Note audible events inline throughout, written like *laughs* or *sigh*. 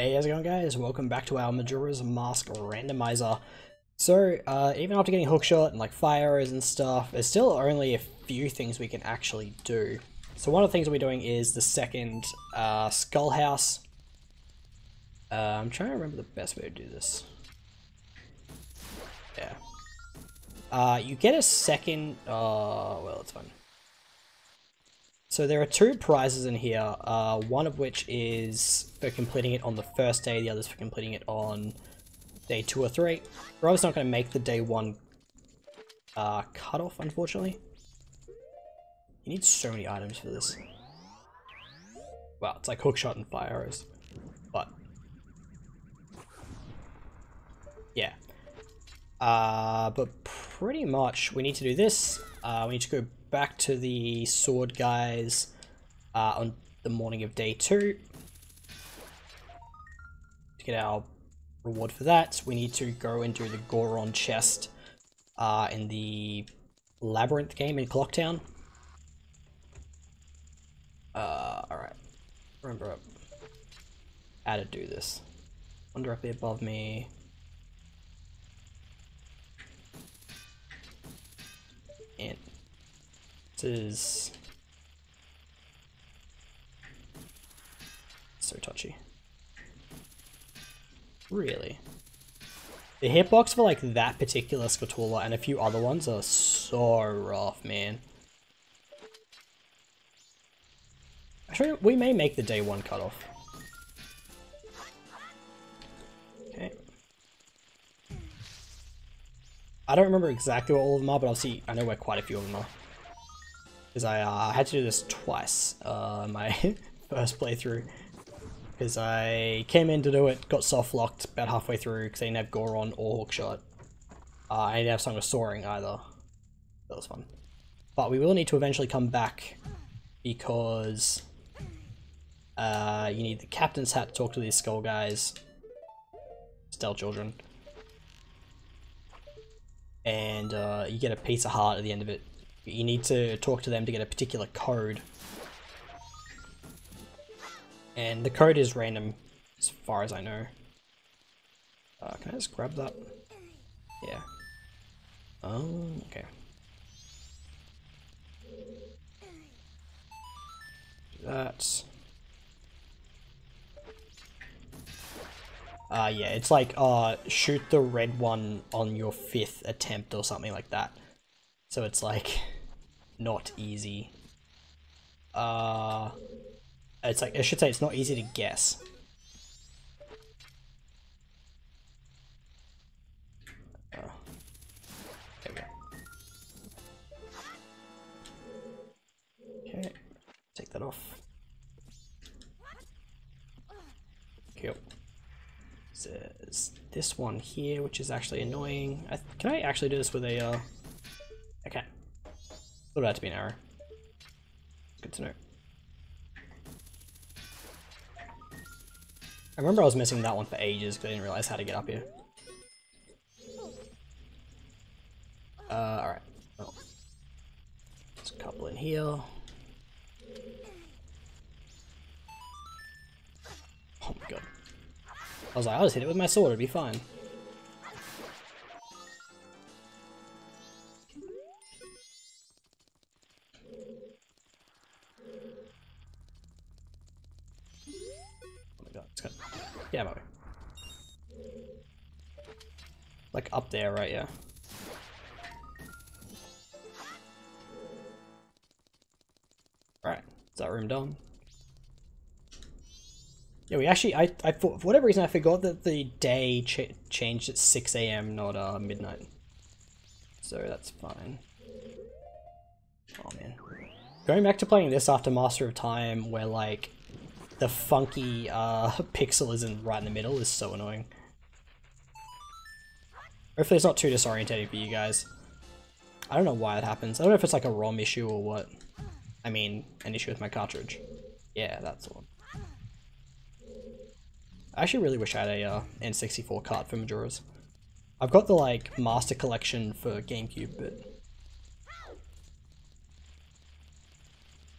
Hey, how's it going guys? Welcome back to our Majora's Mask randomizer. So, uh, even after getting hookshot and like fire arrows and stuff, there's still only a few things we can actually do. So one of the things we're doing is the second uh, Skull House. Uh, I'm trying to remember the best way to do this. Yeah. Uh, you get a second, uh, well, it's fine. So there are two prizes in here, uh, one of which is for completing it on the first day, the other is for completing it on day two or three. We're obviously not going to make the day one uh, cutoff, unfortunately. You need so many items for this. Well, it's like hookshot and fire arrows, but yeah. Uh, but pretty much we need to do this. Uh, we need to go back to the sword guys uh, on the morning of day two. To get our reward for that, we need to go and do the Goron chest uh, in the Labyrinth game in Clocktown. Uh, alright. Remember how to do this. One directly above me. Is so touchy. Really? The hitbox for like that particular Skulltula and a few other ones are so rough, man. Actually, we may make the day one cutoff. Okay. I don't remember exactly what all of them are, but I'll see. I know where quite a few of them are. Because I uh, had to do this twice, uh, my *laughs* first playthrough. Because I came in to do it, got soft locked about halfway through because I didn't have Goron or Hookshot. Uh, I didn't have Song of Soaring either. That was fun. But we will need to eventually come back because uh, you need the captain's hat to talk to these skull guys. Stalchildren. And uh, you get a piece of heart at the end of it. You need to talk to them to get a particular code. And the code is random, as far as I know. Uh, can I just grab that? Yeah. Oh, okay. That. Uh, yeah, it's like, uh, shoot the red one on your fifth attempt or something like that. So it's like, not easy. Uh, it's like, I should say it's not easy to guess. Oh. There we go. Okay, take that off. Cool. There's this one here, which is actually annoying. I can I actually do this with a, uh... Okay. Thought it had to be an arrow. Good to know. I remember I was missing that one for ages because I didn't realize how to get up here. Uh, alright. There's a couple in here. Oh my god. I was like, I'll just hit it with my sword, it'll be fine. Yeah. Like up there, right, yeah. Right, is that room done? Yeah, we actually, I, I for whatever reason, I forgot that the day ch changed at 6 a.m., not uh, midnight. So that's fine. Oh man. Going back to playing this after Master of Time, where like, the funky uh, *laughs* pixel isn't right in the middle is so annoying. Hopefully it's not too disorientating for you guys. I don't know why it happens. I don't know if it's like a ROM issue or what. I mean, an issue with my cartridge. Yeah, that's the one. I actually really wish I had a uh, N64 cart for Majora's. I've got the like master collection for GameCube, but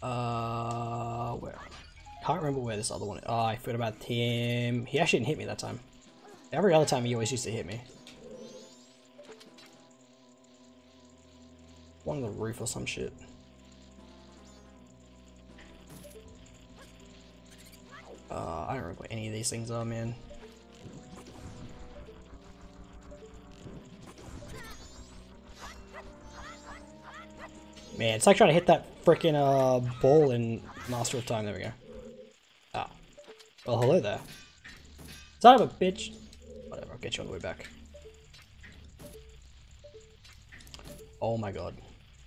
uh, where? Can't remember where this other one. Oh, I forgot about him. He actually didn't hit me that time. Every other time he always used to hit me. One on the roof or some shit. Uh, I don't remember what any of these things are, man. Man, it's like trying to hit that freaking uh, ball in Master of Time. There we go. Well, hello there. Son of a bitch. Whatever, I'll get you on the way back. Oh my god.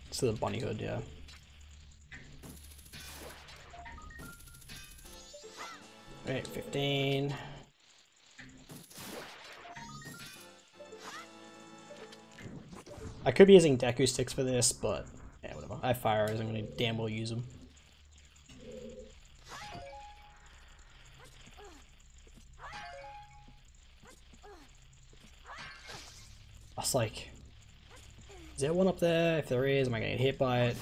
It's the bunny hood, yeah. Alright, 15. I could be using Deku sticks for this, but yeah, whatever. I fire I'm gonna damn well use them. Like, is there one up there? If there is, am I gonna get hit by it?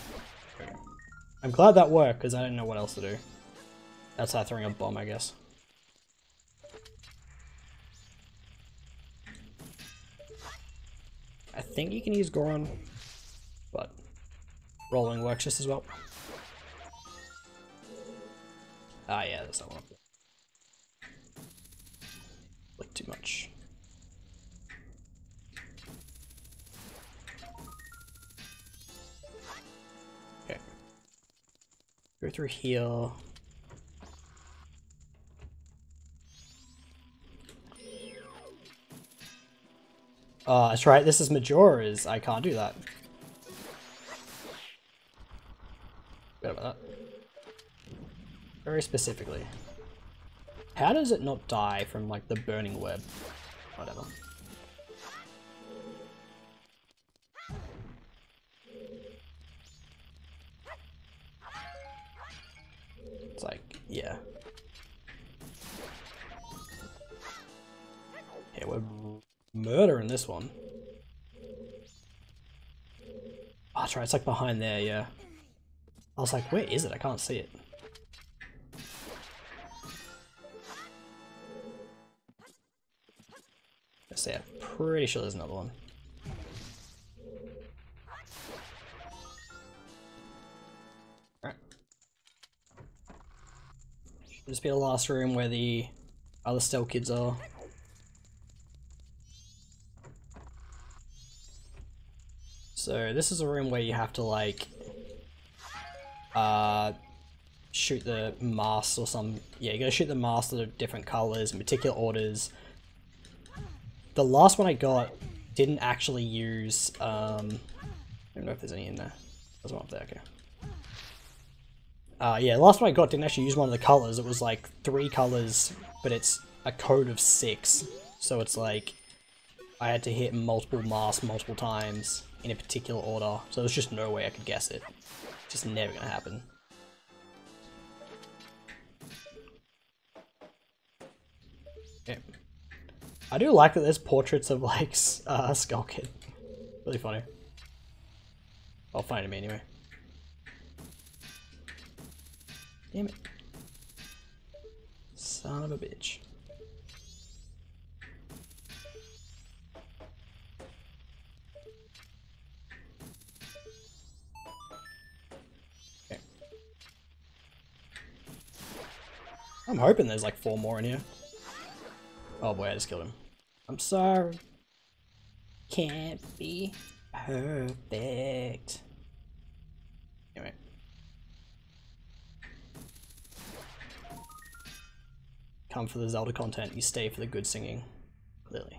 I'm glad that worked, because I didn't know what else to do. That's Outside throwing a bomb, I guess. I think you can use Goron, but rolling works just as well. Ah yeah, that's that one. Like too much. Go through here. Oh, that's right, this is Majora's. I can't do that. About that. Very specifically. How does it not die from, like, the burning web? Whatever. Murder in this one. Oh, that's right, it's like behind there, yeah. I was like, where is it? I can't see it. I say, I'm pretty sure there's another one. Alright. This be the last room where the other stealth kids are? This is a room where you have to like uh, shoot the masks or some yeah you gotta shoot the masks that are different colors in particular orders. The last one I got didn't actually use um, I don't know if there's any in there. There's one up there, okay. Uh, yeah, last one I got didn't actually use one of the colors. It was like three colors, but it's a code of six. So it's like I had to hit multiple masks multiple times in a particular order, so there's just no way I could guess it. Just never gonna happen. Yeah. I do like that there's portraits of like uh, Skull Kid. Really funny. I'll find him anyway. Damn it. Son of a bitch. I'm hoping there's like four more in here. Oh boy, I just killed him. I'm sorry. Can't be perfect. Anyway. Come for the Zelda content, you stay for the good singing. Clearly.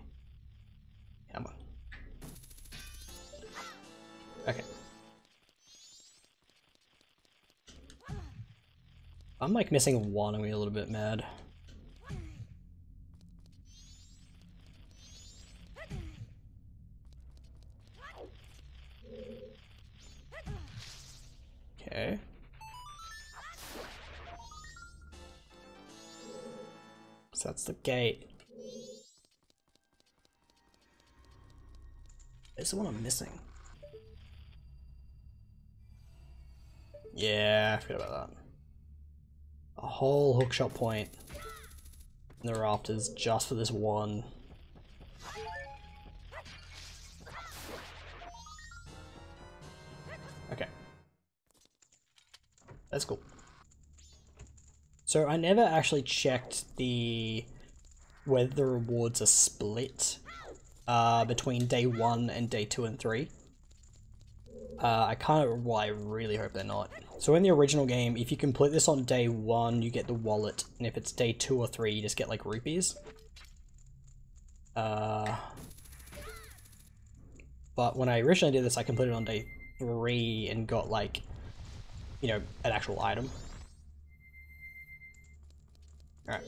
Come on. Okay. I'm like missing one, I'm a little bit mad. Okay. So that's the gate. Is the one I'm missing? Yeah, I forgot about that. Whole hookshot point in the rafters just for this one. Okay. That's cool. So I never actually checked the whether the rewards are split uh, between day one and day two and three. Uh, I kind of, well, I really hope they're not. So in the original game, if you complete this on day one, you get the wallet, and if it's day two or three, you just get like rupees. Uh, but when I originally did this, I completed on day three and got like, you know, an actual item. Alright.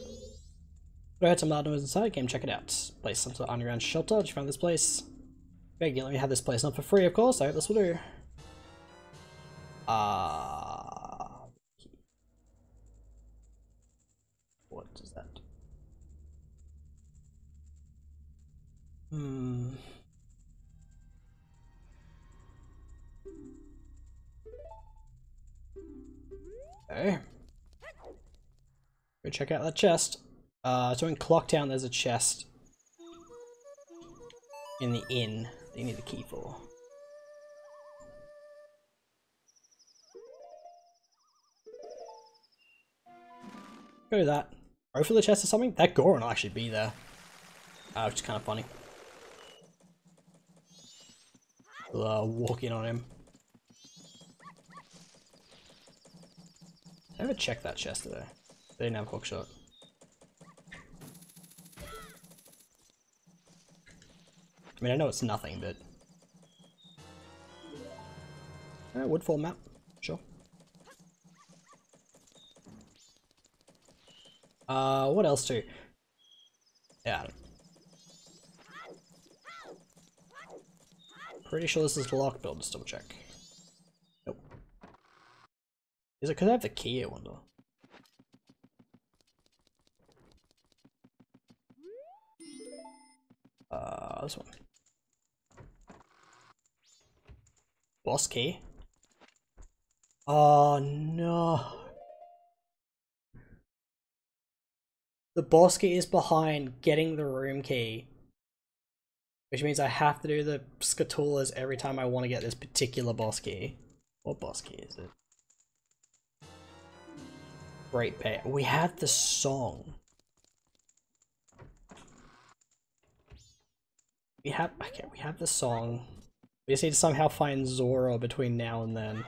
I heard some loud noise inside, came check it out. Place some sort of underground shelter, did you find this place? You, let me have this place, not for free of course, I hope this will do. Uh... Hmm... Okay. Go check out that chest. Uh, so in Clocktown there's a chest in the inn that you need the key for. Go to that. Go for the chest or something? That Goron will actually be there. Uh, which is kind of funny. Uh, walk in on him. I never checked that chest today. They didn't have hook shot. I mean, I know it's nothing, but... Uh, Woodfall map, sure. Uh, what else do? Yeah. Pretty sure this is the lock build, just double check. Nope. Is it because I have the key, I wonder? Uh, this one. Boss key? Oh no. The boss key is behind getting the room key. Which means I have to do the Skulltulas every time I want to get this particular boss key. What boss key is it? Great Bay. We have the song. We have okay, we have the song. We just need to somehow find Zora between now and then.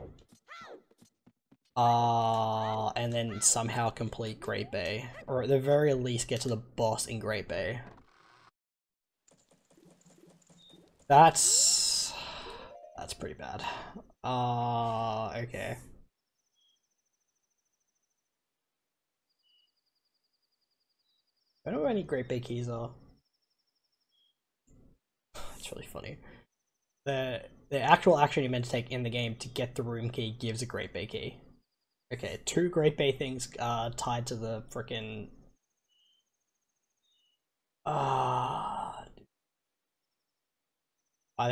Uh, and then somehow complete Great Bay. Or at the very least get to the boss in Great Bay. That's... That's pretty bad. Uh, okay. I don't know where any Great Bay keys are. That's *sighs* really funny. The the actual action you're meant to take in the game to get the room key gives a Great Bay key. Okay, two Great Bay things uh, tied to the frickin'. Uh, are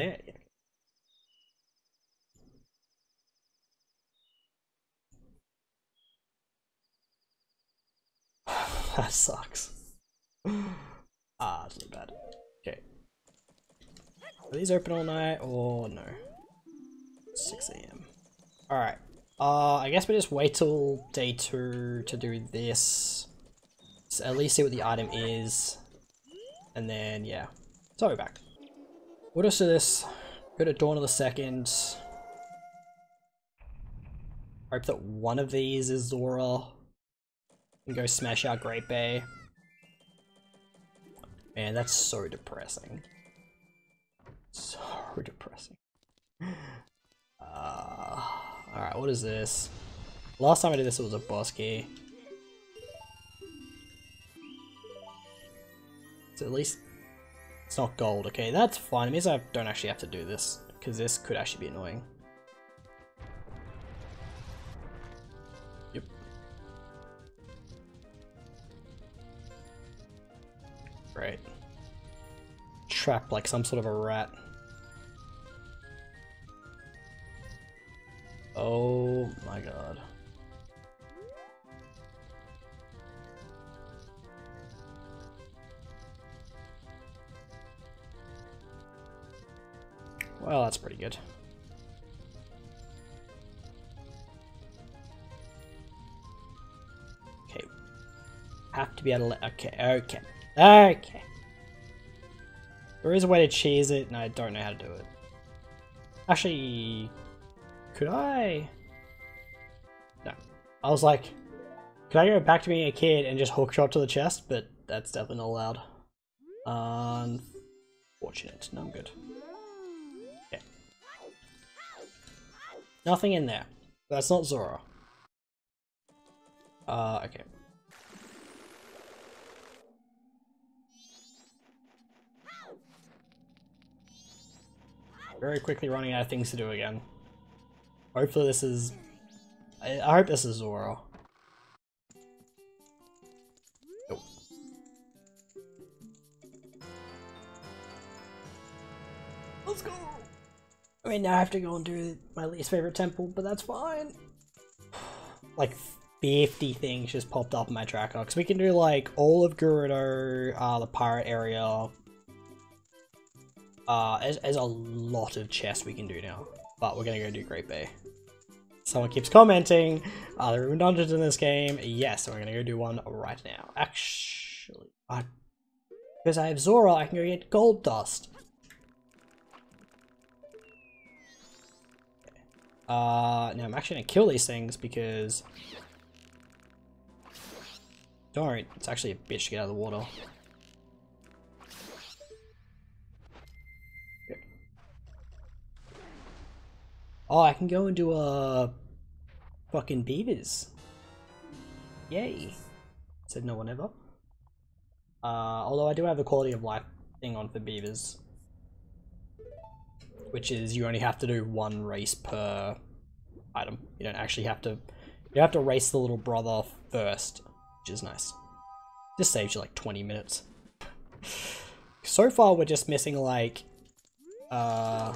*laughs* that sucks. ah, that's not bad. Okay. Are these open all night or no? 6 a.m. Alright. Uh, I guess we just wait till day two to do this. So at least see what the item is. And then, yeah. So we're back. What else is this? Go to Dawn of the Second. Hope that one of these is Zora. And go smash out Great Bay. Man, that's so depressing. So depressing. Uh, Alright, what is this? Last time I did this, it was a boss key. So at least it's not gold. Okay, that's fine. It means I don't actually have to do this, because this could actually be annoying. Yep. Right. Trapped like some sort of a rat. Oh my god. Well, that's pretty good. Okay. Have to be able to let... Okay, okay. Okay. There is a way to cheese it, and I don't know how to do it. Actually... Could I... No. I was like... Could I go back to being a kid and just hook shot to the chest? But that's definitely not allowed. Unfortunate. No, I'm good. Nothing in there. That's not Zora. Uh, okay. Very quickly running out of things to do again. Hopefully this is... I, I hope this is Zora. Let's go! I mean, now I have to go and do my least favorite temple, but that's fine. *sighs* like 50 things just popped up in my tracker. Because we can do like all of Gerudo, uh, the pirate area. Uh, there's, there's a lot of chests we can do now. But we're gonna go do Great Bay. Someone keeps commenting, are there even dungeons in this game? Yes, so we're gonna go do one right now. Actually, I, because I have Zora, I can go get gold dust. Uh, now I'm actually gonna kill these things because... Don't it's actually a bitch to get out of the water. Oh, I can go and do a fucking beavers. Yay. Said no one ever. Uh, although I do have the quality of life thing on for beavers which is you only have to do one race per item. You don't actually have to, you have to race the little brother first, which is nice. This saves you like 20 minutes. so far we're just missing like, uh...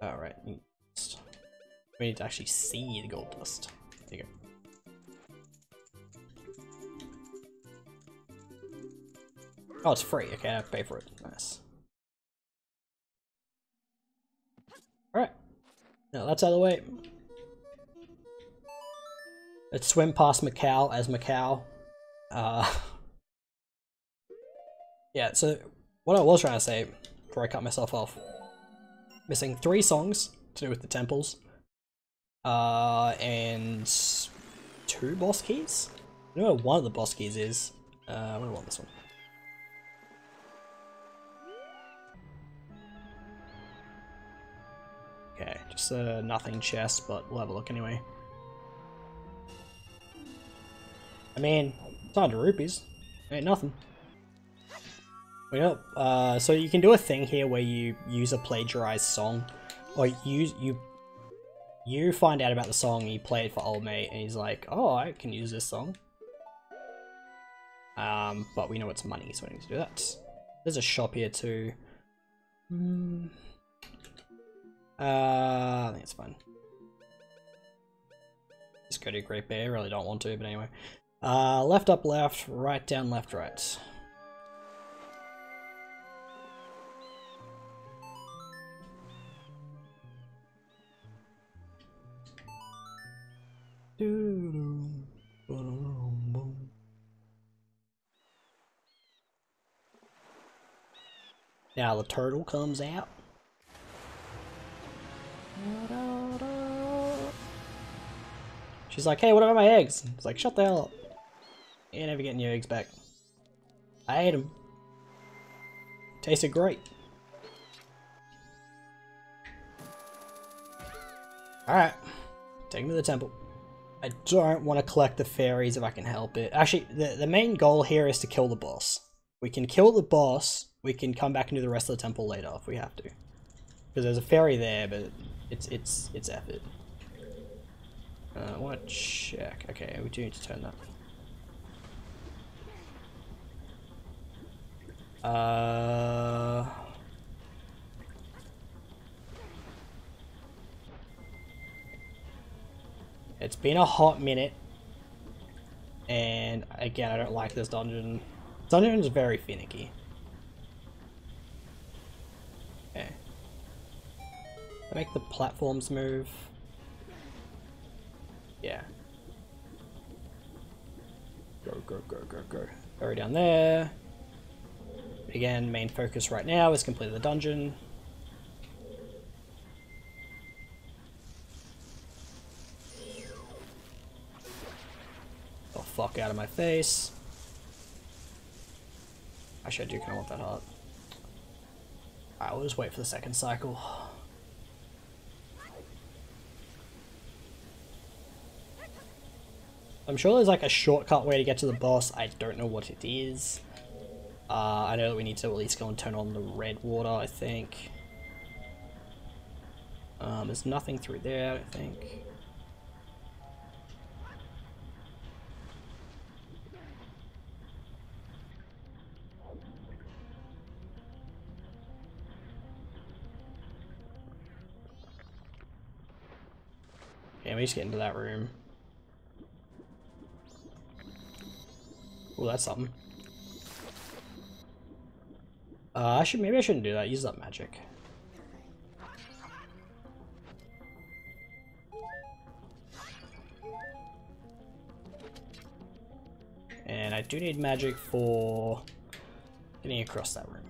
Alright, we need to actually see the gold dust. Oh, it's free. Okay, I have to pay for it. Nice. Alright. Now that's out of the way. Let's swim past Mikau as Mikau. Uh, *laughs* yeah, so what I was trying to say before I cut myself off. Missing three songs to do with the temples. Uh, and two boss keys? I know what one of the boss keys is. Uh, I want this one. A nothing chest, but we'll have a look anyway. I mean, it's 100 rupees. Ain't nothing. Well, uh, so you can do a thing here where you use a plagiarized song, or you you you find out about the song you play it for old mate, and he's like, "Oh, I can use this song." Um, but we know it's money, so we need to do that. There's a shop here too. Hmm. Uh, I think it's fine. Just go to Great Bay, I really don't want to, but anyway. Uh, left up left, right down left right. Now the turtle comes out. She's like, hey, what about my eggs? It's like, shut the hell up. You're never getting your eggs back. I ate them. Tasted great. Alright. Take me to the temple. I don't want to collect the fairies if I can help it. Actually, the, the main goal here is to kill the boss. We can kill the boss, we can come back and do the rest of the temple later if we have to. Because there's a fairy there, but it's it's it's effort. Uh, I want to check. Okay, we do need to turn that. Uh. It's been a hot minute. And again, I don't like this dungeon. Dungeon is very finicky. Make the platforms move? Yeah. Go, go, go, go, go. Go down there. Again, main focus right now is complete the dungeon. The fuck out of my face. Actually, I do kind of want that heart. Alright, we'll just wait for the second cycle. I'm sure there's like a shortcut way to get to the boss. I don't know what it is. Uh, I know that we need to at least go and turn on the red water, I think. Um, there's nothing through there, I think. Yeah, we just get into that room. Oh, that's something. Uh, I should maybe I shouldn't do that. Use that magic. And I do need magic for getting across that room.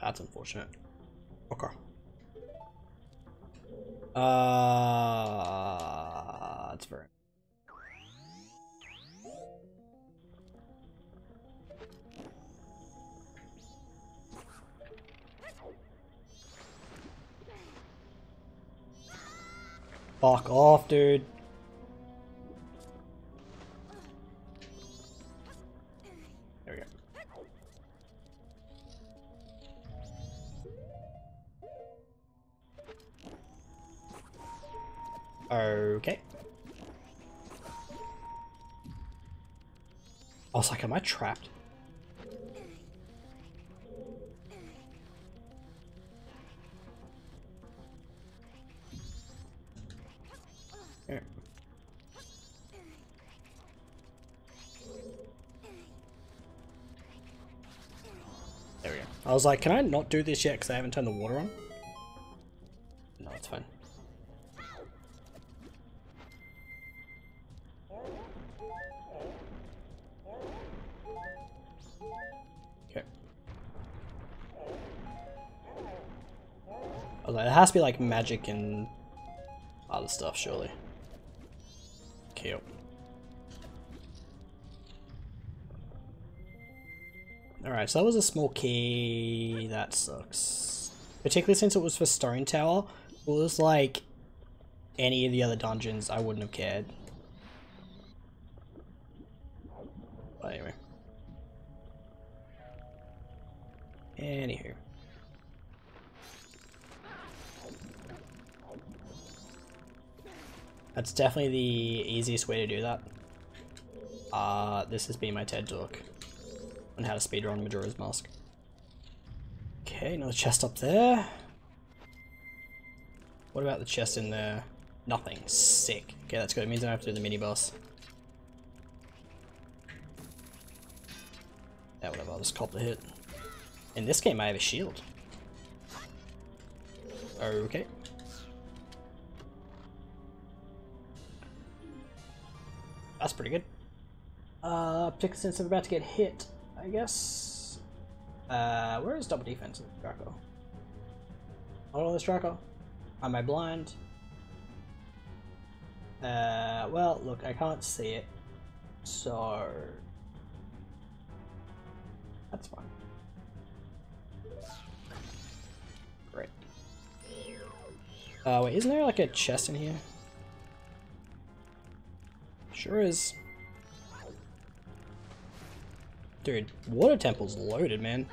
That's unfortunate. Okay. Uh, Fuck off, dude. There we go. Okay. I was like, am I trapped? I was like, can I not do this yet because I haven't turned the water on? No, it's fine. Okay. I was like, there has to be like magic and other stuff, surely. Cute. Alright, so that was a small key. That sucks. Particularly since it was for Stone Tower. It was like any of the other dungeons, I wouldn't have cared. But anyway. Anywho. That's definitely the easiest way to do that. Uh, this has been my TED talk how to speedrun Majora's Mask. Okay, another chest up there. What about the chest in there? Nothing. Sick. Okay, that's good. It means I don't have to do the mini boss. Yeah, whatever. I'll just cop the hit. In this game, I have a shield. Okay. That's pretty good. Uh, particularly since I'm about to get hit, I guess. Uh, where is double defense in Draco? Hold on this Draco. Am I blind? Uh, well, look, I can't see it. So... That's fine. Great. Uh, wait, isn't there like a chest in here? Sure is. Dude, water temple's loaded, man.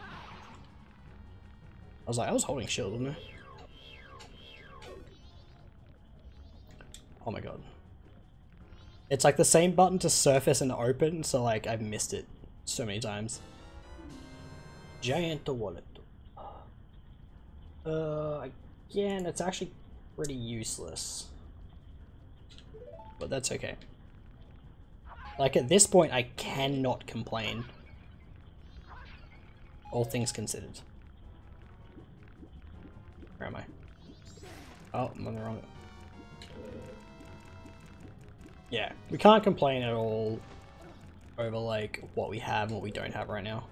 I was like, I was holding shield, wasn't I? Oh my god. It's like the same button to surface and open, so like I've missed it so many times. Giant wallet. Uh, again, it's actually pretty useless. But that's okay. Like at this point, I cannot complain. All things considered. Where am I? Oh, I'm on the wrong... Yeah, we can't complain at all over like what we have and what we don't have right now.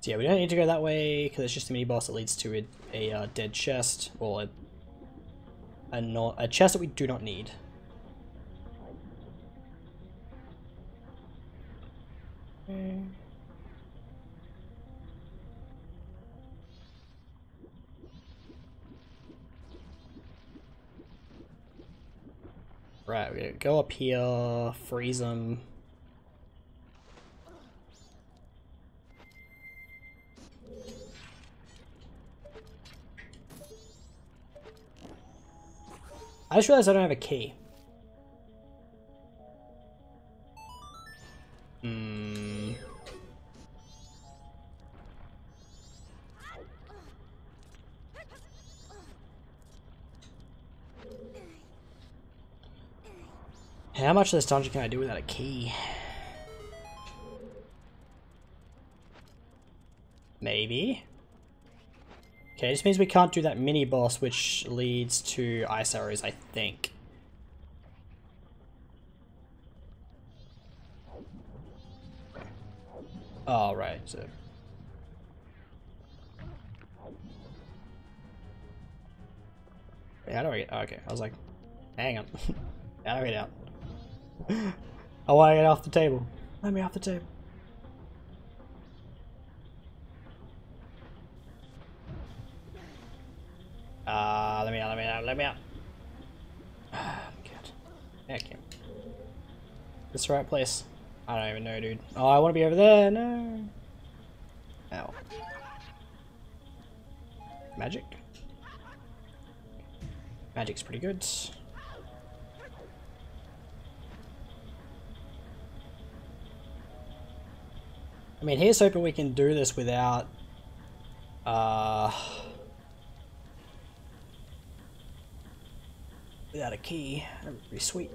So yeah, we don't need to go that way because it's just a mini boss that leads to a, a uh, dead chest or a a not a chest that we do not need. Mm. Right, we're gonna go up here, freeze them. I just realized I don't have a key. Hmm. How much of this dungeon can I do without a key? Maybe. Okay, this means we can't do that mini boss, which leads to ice arrows, I think. Oh, right, so... How do I get... Oh, okay, I was like, hang on. *laughs* how do I get out? I want to get off the table. Let me off the table. Uh, let me out, let me out, let me out. Ah, *sighs* good. Okay. This the right place? I don't even know, dude. Oh, I want to be over there. No. Ow. Magic. Magic's pretty good. I mean, here's hoping we can do this without... Uh... Without a key. That would be sweet.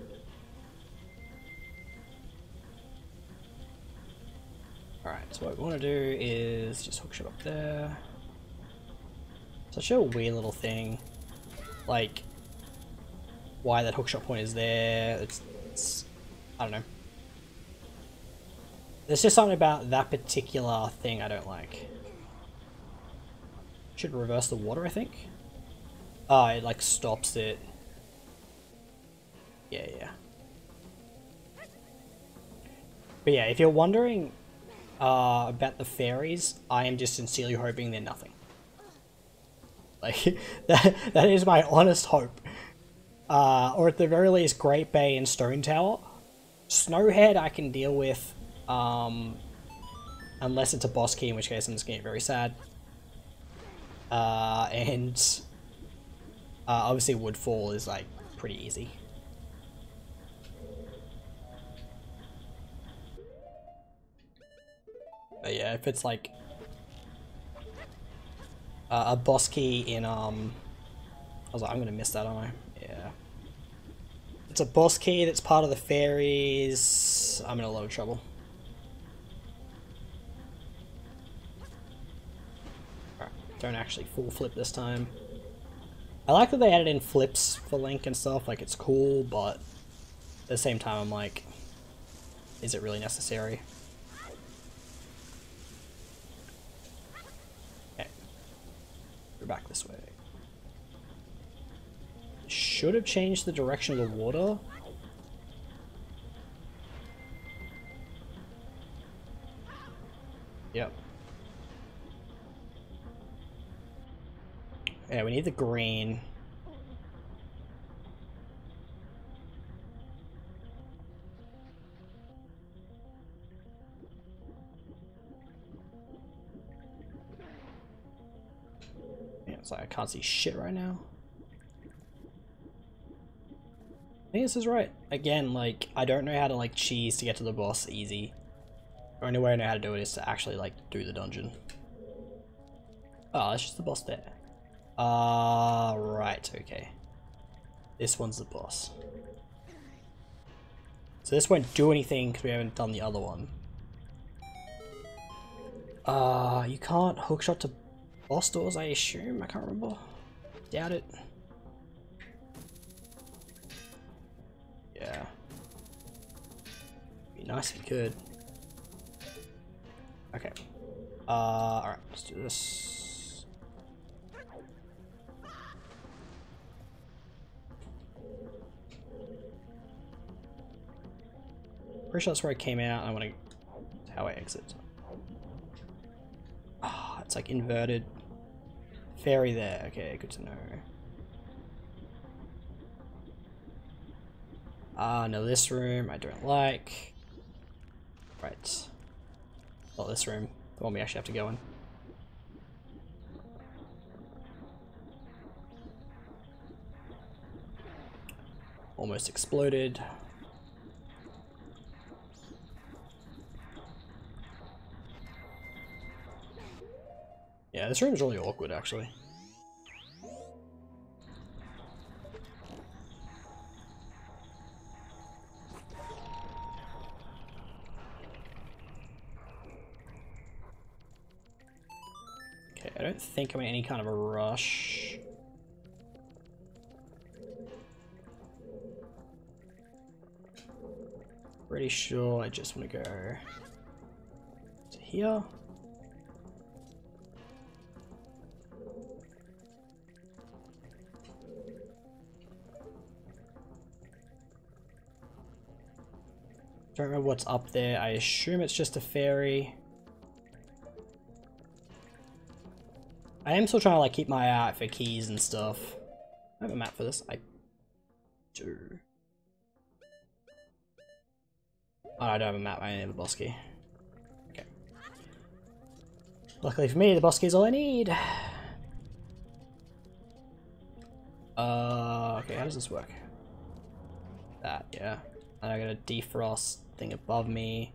Alright, so what we want to do is just hook shot up there. Such a weird little thing. Like, why that hookshot point is there. It's, it's, I don't know. There's just something about that particular thing I don't like. Should reverse the water, I think. Oh, it like stops it. Yeah, yeah. But yeah, if you're wondering uh, about the fairies, I am just sincerely hoping they're nothing. Like, *laughs* that, that is my honest hope. Uh, or at the very least, Great Bay and Stone Tower. Snowhead I can deal with, um, unless it's a boss key, in which case I'm just getting very sad. Uh, and uh, obviously Woodfall is like pretty easy. But yeah, if it's like uh, a boss key in, um, I was like, I'm gonna miss that, aren't I? Yeah. It's a boss key that's part of the fairies. I'm in a lot of trouble. Don't actually full flip this time. I like that they added in flips for Link and stuff, like it's cool, but at the same time I'm like, is it really necessary? We're back this way. Should have changed the direction of the water. Yep. Yeah, we need the green. It's like I can't see shit right now. I think this is right. Again, like, I don't know how to, like, cheese to get to the boss easy. The only way I know how to do it is to actually, like, do the dungeon. Ah, oh, that's just the boss there. Ah, uh, right, okay. This one's the boss. So this won't do anything because we haven't done the other one. Uh, you can't hookshot to boss doors, I assume? I can't remember. Doubt it. Yeah. Be nice if you could. Okay. Uh, alright, let's do this. Pretty sure that's where I came out. I want to how I exit. Ah, oh, it's like inverted. Fairy there. Okay, good to know. Ah, uh, no, this room I don't like. Right. Not this room. The one we actually have to go in. Almost exploded. Yeah, this room is really awkward, actually. Okay, I don't think I'm in any kind of a rush. Pretty sure I just want to go to here. Don't remember what's up there. I assume it's just a fairy. I am still trying to like keep my eye out for keys and stuff. I have a map for this. I do. Oh, I don't have a map. I have a boss key. Okay. Luckily for me, the boss key is all I need. Uh, okay, how does this work? That, yeah. And I got a defrost thing above me.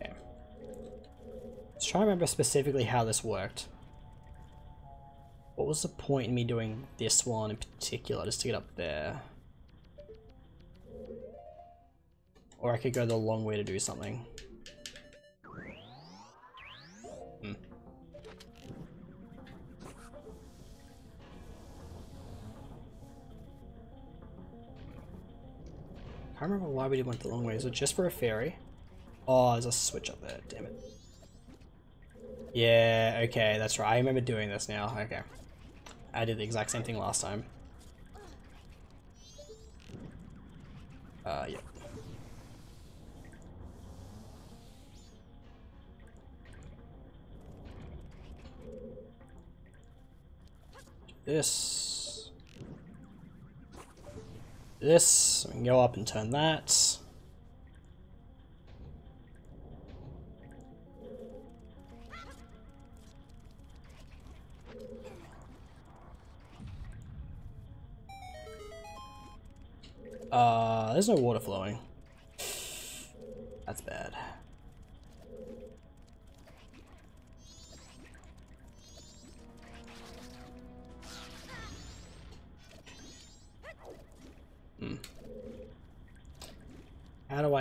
Okay. Let's try to remember specifically how this worked. What was the point in me doing this one in particular, just to get up there? Or I could go the long way to do something. I can't remember why we went the long way. Is it just for a fairy? Oh, there's a switch up there. Damn it. Yeah, okay, that's right. I remember doing this now. Okay. I did the exact same thing last time. Uh, yep. This this, we can go up and turn that. Uh, there's no water flowing. That's bad.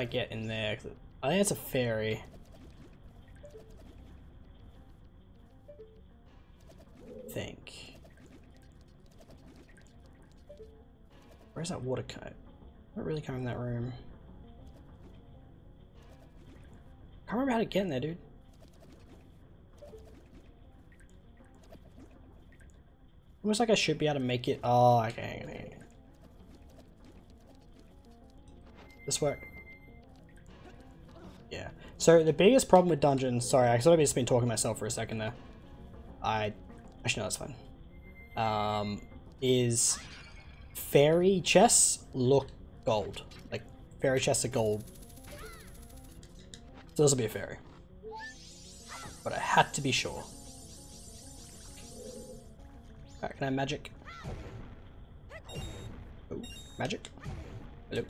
I get in there? I think it's a fairy. think. Where's that water cut? Not really coming in that room. Can't remember how to get in there, dude. Almost like I should be able to make it. Oh, okay, okay. This work? Yeah. So the biggest problem with dungeons, sorry, I sort of just been talking myself for a second there. I, actually no, that's fine. Um, is fairy chests look gold. Like, fairy chests are gold. So this will be a fairy. But I had to be sure. Alright, can I magic? Oh, magic? Hello?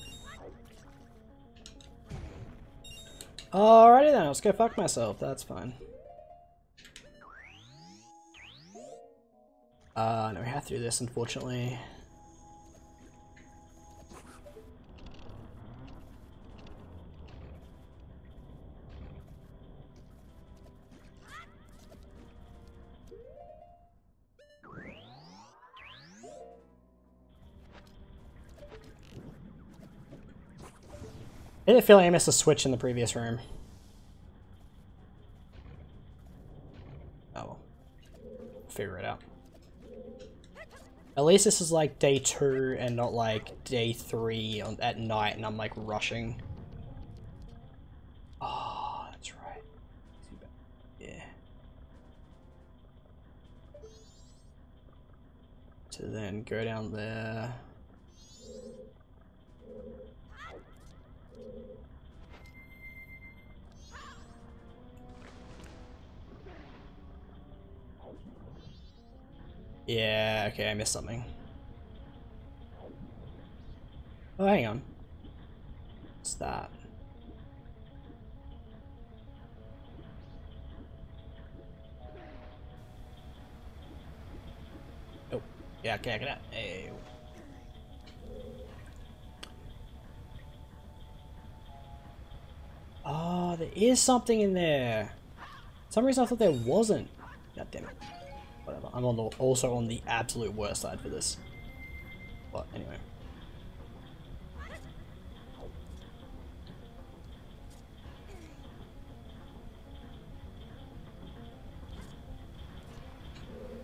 Alrighty then, let's go fuck myself, that's fine. Uh, no, we have to do this, unfortunately. I had a feeling I missed a switch in the previous room. Oh well. Figure it out. At least this is like day two and not like day three on, at night and I'm like rushing. Oh, that's right. Yeah. To then go down there. Yeah, okay, I missed something. Oh, hang on. What's that? Oh, yeah, okay, I it. Hey. Oh, there is something in there. For some reason I thought there wasn't. God damn it. Whatever. I'm on the, also on the absolute worst side for this. But anyway.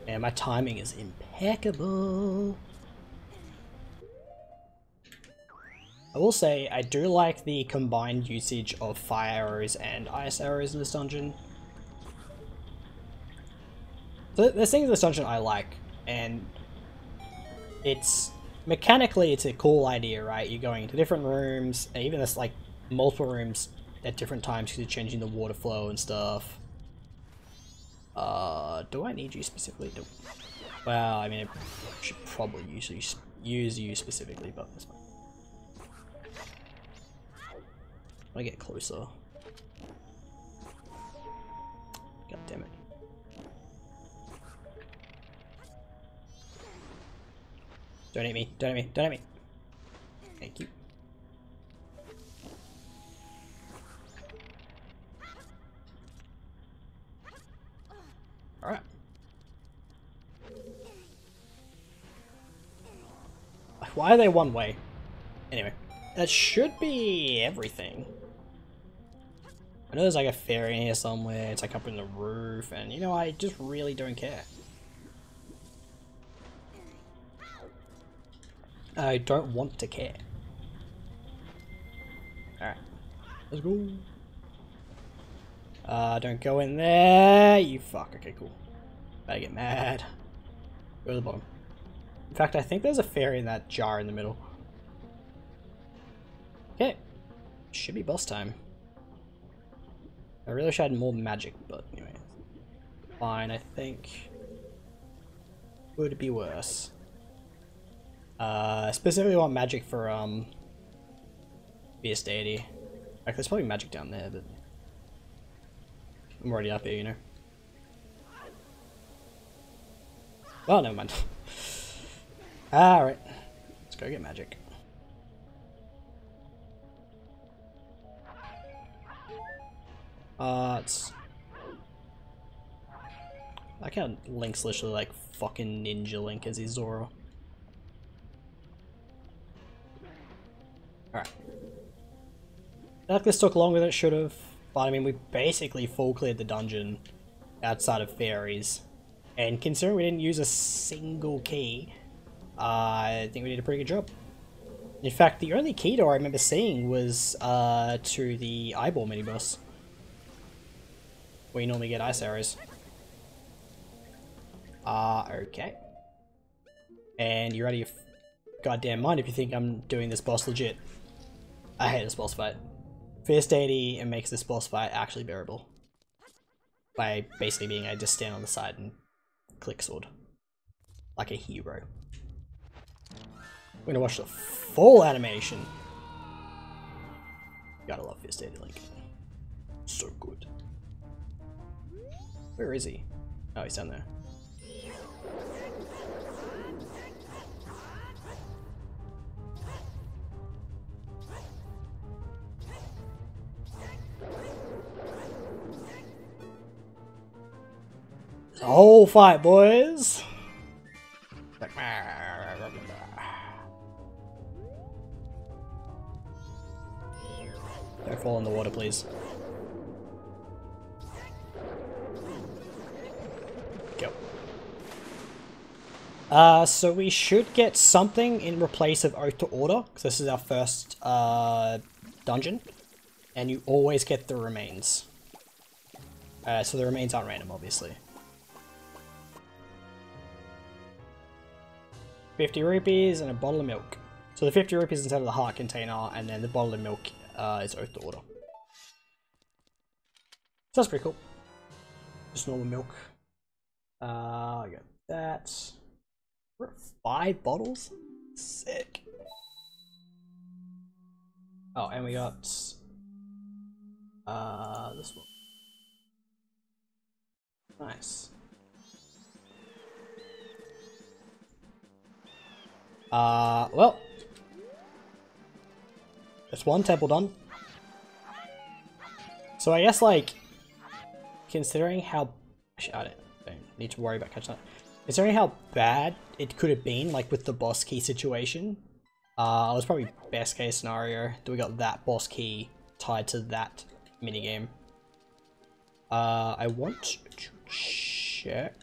And my timing is impeccable. I will say, I do like the combined usage of fire arrows and ice arrows in this dungeon. So there's things in this dungeon I like, and it's mechanically it's a cool idea, right? You're going into different rooms, and even this like multiple rooms at different times because you're changing the water flow and stuff. Uh, do I need you specifically? To... Well, I mean, I should probably use you, use you specifically, but that's fine. I get closer. God damn it. Don't hit me, don't hit me, don't hit me. Thank you. Alright. Why are they one way? Anyway, that should be everything. I know there's like a fairy in here somewhere, it's like up in the roof, and you know, I just really don't care. I don't want to care. Alright. Let's go. Uh, don't go in there. You fuck. Okay, cool. I get mad. Go to the bottom. In fact, I think there's a fairy in that jar in the middle. Okay. Should be boss time. I really wish I had more magic, but anyway. Fine, I think. Would be worse. Uh, specifically want magic for, um, Fierce Deity. Like, there's probably magic down there, but I'm already up here, you know. Well, never mind. *laughs* Alright. Let's go get magic. Uh, it's... I can't Link's literally like fucking Ninja Link as his Zora. Like this took longer than it should have, but I mean we basically full cleared the dungeon outside of fairies. And considering we didn't use a single key, uh, I think we did a pretty good job. In fact, the only key door I remember seeing was uh, to the eyeball mini boss. Where you normally get ice arrows. Ah, uh, okay. And you're out of your goddamn mind if you think I'm doing this boss legit. I hate this boss fight. Fierce Deity and makes this boss fight actually bearable. By basically being I just stand on the side and click sword. Like a hero. We're gonna watch the full animation. Gotta love Fierce Deity Link. So good. Where is he? Oh, he's down there. The whole fight, boys. Don't fall in the water, please. Go. Uh, so we should get something in replace of Oath to Order, because this is our first uh, dungeon, and you always get the remains. Uh, so the remains aren't random, obviously. 50 rupees and a bottle of milk. So the 50 rupees inside of the heart container, and then the bottle of milk uh, is Oath to Order. So that's pretty cool. Just normal milk. Uh, I got that. Five bottles? Sick. Oh, and we got uh, this one. Nice. Uh, well. That's one temple done. So I guess, like, considering how... Actually, I don't, don't need to worry about catching that. Considering how bad it could have been, like, with the boss key situation, uh, it was probably best case scenario that we got that boss key tied to that minigame. Uh, I want to check.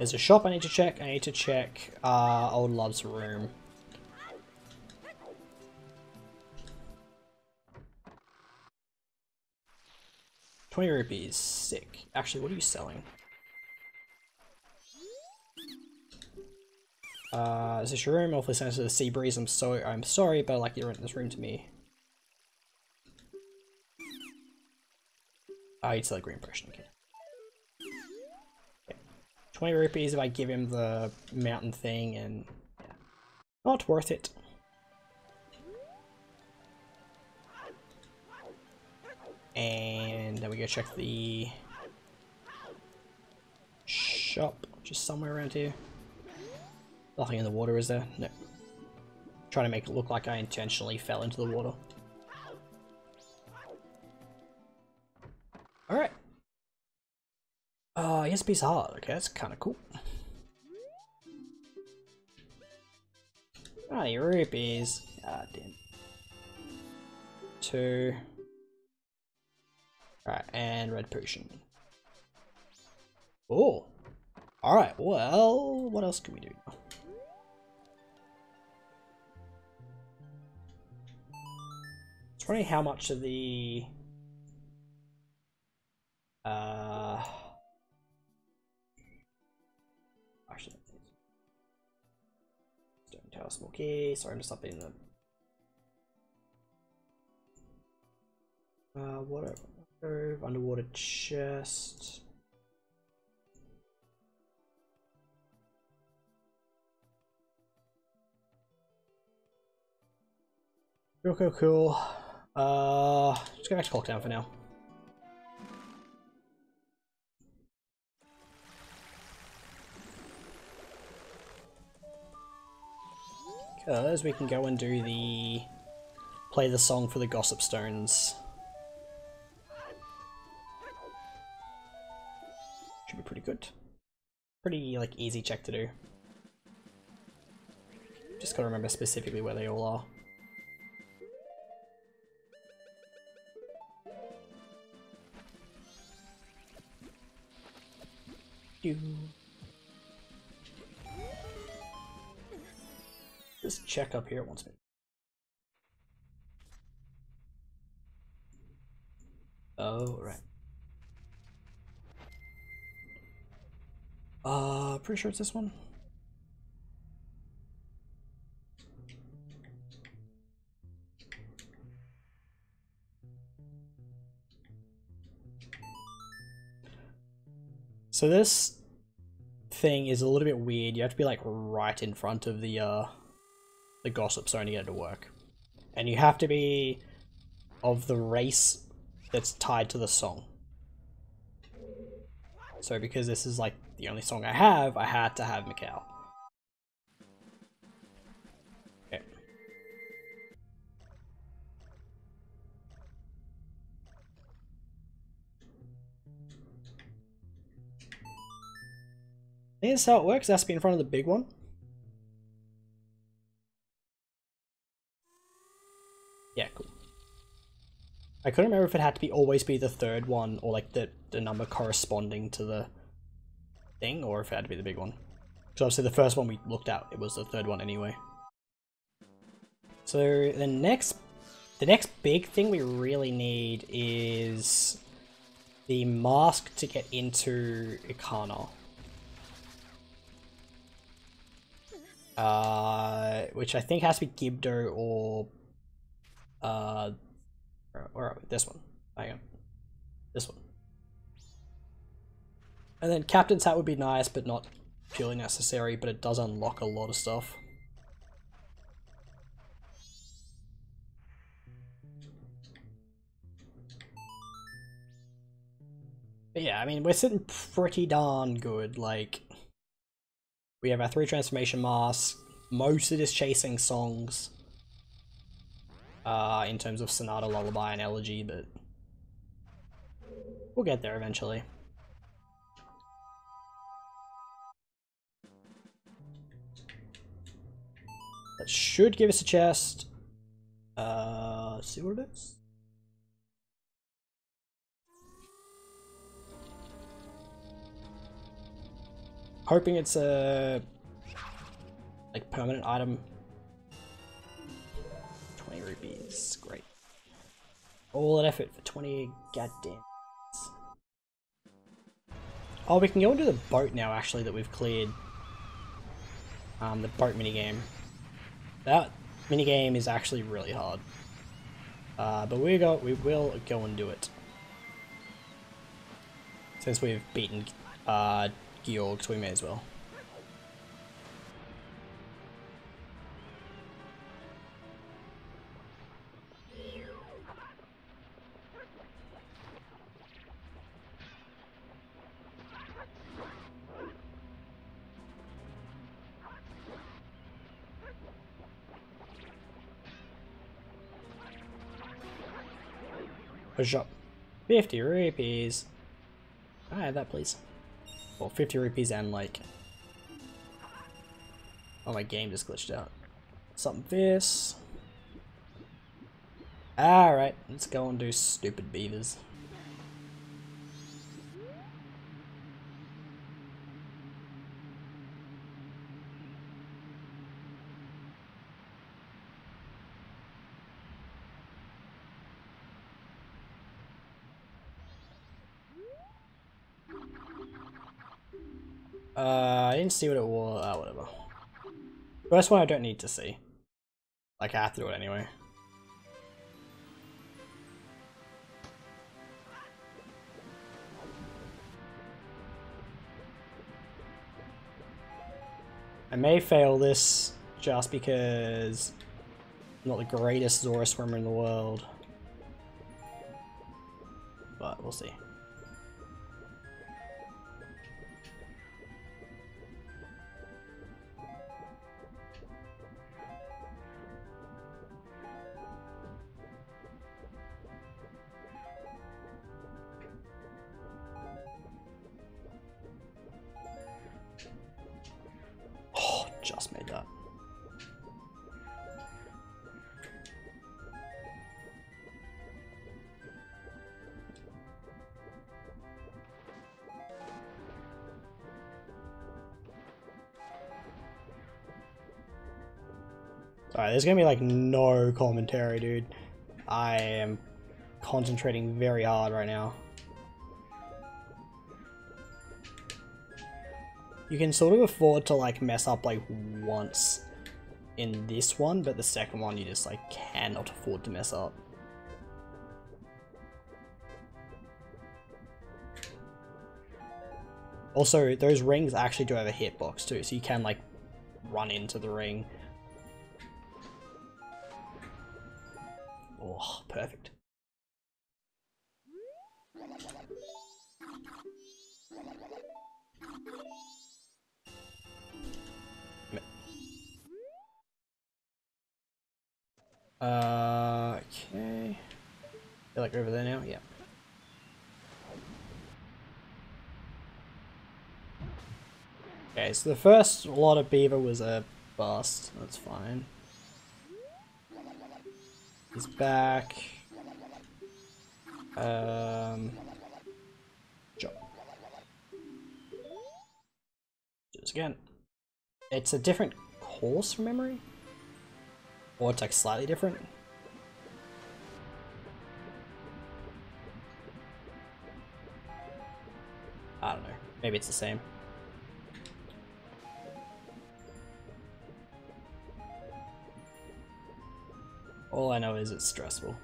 There's a shop I need to check. I need to check uh, Old Love's room. Twenty rupees, sick. Actually, what are you selling? Uh, is this your room? Awfully sensitive to the sea breeze. I'm so I'm sorry, but I like you rent this room to me. I oh, you sell a green potion, okay. 20 rupees if I give him the mountain thing and yeah. Not worth it. And then we go check the shop, just somewhere around here. Nothing in the water, is there? No. Trying to make it look like I intentionally fell into the water. Yes, piece of. Okay, that's kind of cool. Ah, your rupees. Ah, damn. Two. Alright, and red potion. Oh. Alright, well, what else can we do? It's funny how much of the uh, Tower Smoky. Sorry, I'm just updating the. Uh, water, underwater chest. Cool, cool, cool. Uh, just go back to Clock Town for now. Because we can go and do the... play the song for the Gossip Stones. Should be pretty good. Pretty, like, easy check to do. Just gotta remember specifically where they all are. You. Just check up here once. Oh, right. Uh, pretty sure it's this one. So this thing is a little bit weird. You have to be like right in front of the uh the gossips to get to work. And you have to be of the race that's tied to the song. So because this is like the only song I have, I had to have Mikau. Okay. that's how it works. It has to be in front of the big one. I couldn't remember if it had to be always be the third one or like the, the number corresponding to the thing or if it had to be the big one. So obviously the first one we looked at, it was the third one anyway. So the next the next big thing we really need is the mask to get into Ikana. Uh, which I think has to be Gibdo or uh, or, or this one. Hang on, this one. And then Captain's Hat would be nice, but not purely necessary, but it does unlock a lot of stuff. But yeah, I mean, we're sitting pretty darn good. Like, we have our three transformation masks. Most of it is chasing songs. Uh, in terms of Sonata, Lullaby, and Elegy, but we'll get there eventually. That should give us a chest. Uh, see what it is. Hoping it's a like permanent item. 20 rupees, great. All that effort for 20 goddamn. Oh, we can go into the boat now actually that we've cleared. Um, the boat minigame. That minigame is actually really hard. Uh, but we go, we will go and do it. Since we've beaten uh, Gyorg, so we may as well. Push up. 50 rupees. I have that, please. Well, 50 rupees and like... Oh, my game just glitched out. Something this. Alright, let's go and do stupid beavers. Uh, I didn't see what it was. Ah, whatever. First one I don't need to see. Like, I have to do it anyway. I may fail this just because I'm not the greatest Zora swimmer in the world. But we'll see. There's gonna be like no commentary, dude. I am concentrating very hard right now. You can sort of afford to like mess up like once in this one, but the second one you just like cannot afford to mess up. Also, those rings actually do have a hitbox too, so you can like run into the ring. Perfect. Uh, okay. They're like over there now? Yeah. Okay, so the first lot of beaver was a bust. That's fine. He's back. Um, jump. Do this again. It's a different course from memory? Or it's like slightly different? I don't know. Maybe it's the same. All I know is it's stressful.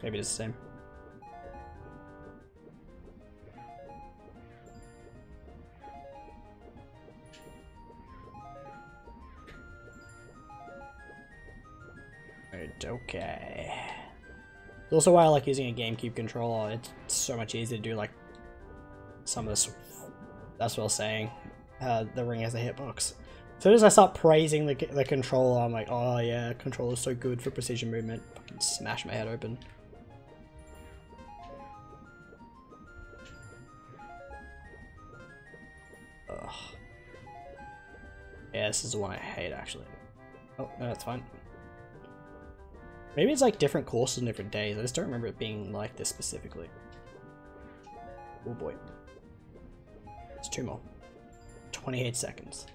Maybe it's the same. Right, okay. It's also why I like using a GameCube controller. It's so much easier to do like some of this. That's what I was saying. Uh, the ring has a hitbox. Soon as I start praising the, the controller, I'm like, oh yeah, controller's so good for precision movement. Fucking smash my head open. Ugh. Yeah, this is the one I hate actually. Oh, no, that's fine. Maybe it's like different courses on different days. I just don't remember it being like this specifically. Oh boy. It's two more. 28 seconds.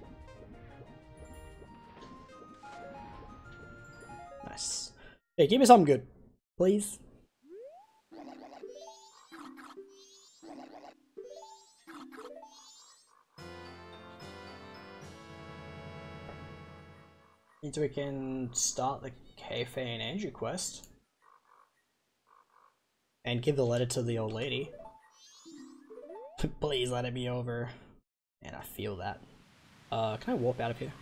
Nice. Hey, give me something good, please. Means we can start the Kafei and Anju quest. And give the letter to the old lady. *laughs* Please let it be over. And I feel that. Uh, can I warp out of here?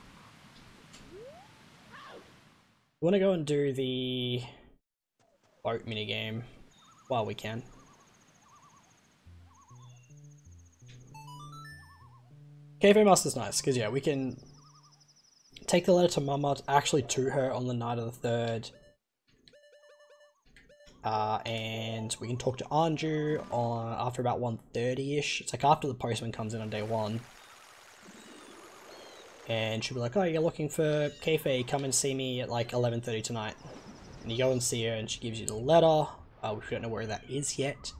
Want to go and do the boat minigame while we can. Cafe Master's nice, because yeah, we can take the letter to Mama, actually to her on the night of the third. Uh, and we can talk to Anju on after about 1.30ish. It's like after the postman comes in on day one. And she'll be like, oh, you're looking for Kafei, come and see me at like 11.30 tonight. And you go and see her and she gives you the letter. Uh, we don't know where that is yet.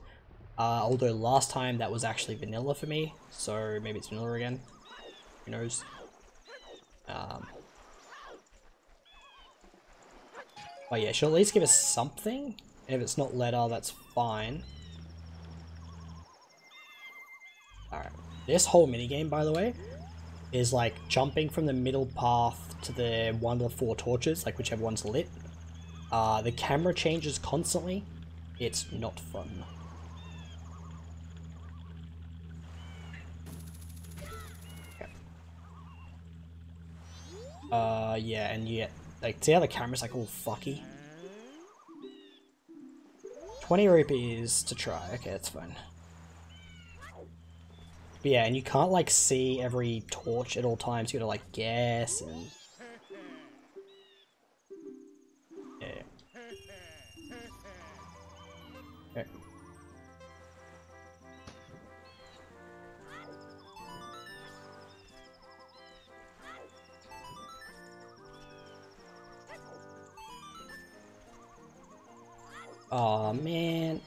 Uh, although last time that was actually vanilla for me, so maybe it's vanilla again. Who knows? Um, but yeah, she'll at least give us something. If it's not letter, that's fine. Alright. This whole minigame, by the way, is like jumping from the middle path to the one of the four torches, like whichever one's lit. Uh, the camera changes constantly. It's not fun. Uh, yeah, and yet like, see how the camera's, like, all fucky? 20 rupees to try. Okay, that's fine. But yeah, and you can't, like, see every torch at all times. You gotta, like, guess and... Aw, man.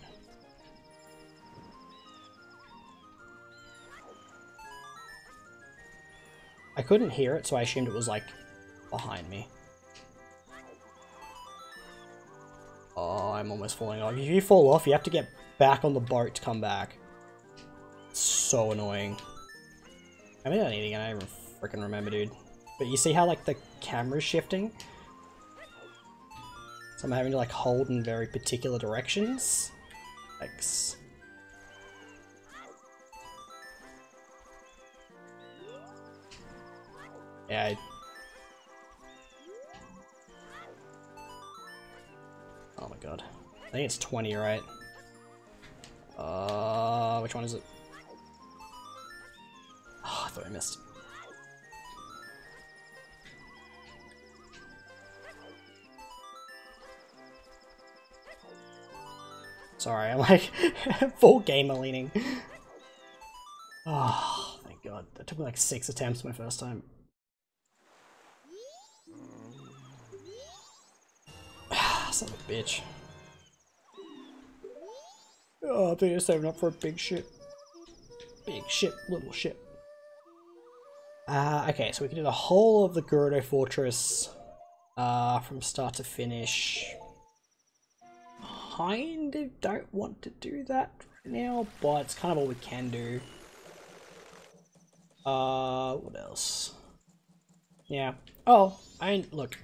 I couldn't hear it, so I assumed it was, like, behind me. Oh, I'm almost falling off. If you fall off, you have to get back on the boat to come back. It's so annoying. I mean, I don't even, I don't even freaking remember, dude. But you see how, like, the camera's shifting? So I'm having to, like, hold in very particular directions. Thanks. Yeah, I... Oh my god. I think it's 20, right? Uh, which one is it? Oh, I thought I missed. Sorry, I'm like *laughs* full gamer leaning. Oh, thank god. That took me like six attempts my first time. Son of a bitch. Oh, I think you're saving up for a big ship. Big ship, little ship. Uh, okay, so we can do the whole of the Gerudo Fortress uh, from start to finish. Kind of don't want to do that right now, but it's kind of all we can do. Uh, what else? Yeah. Oh, I look,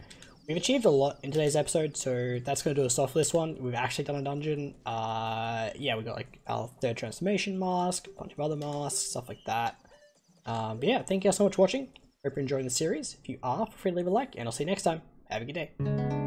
we've achieved a lot in today's episode, so that's going to do a soft list one. We've actually done a dungeon. Uh, yeah, we got like our third transformation mask, a bunch of other masks, stuff like that. Um, but yeah, thank you guys so much for watching. Hope you're enjoying the series. If you are, feel free to leave a like, and I'll see you next time. Have a good day.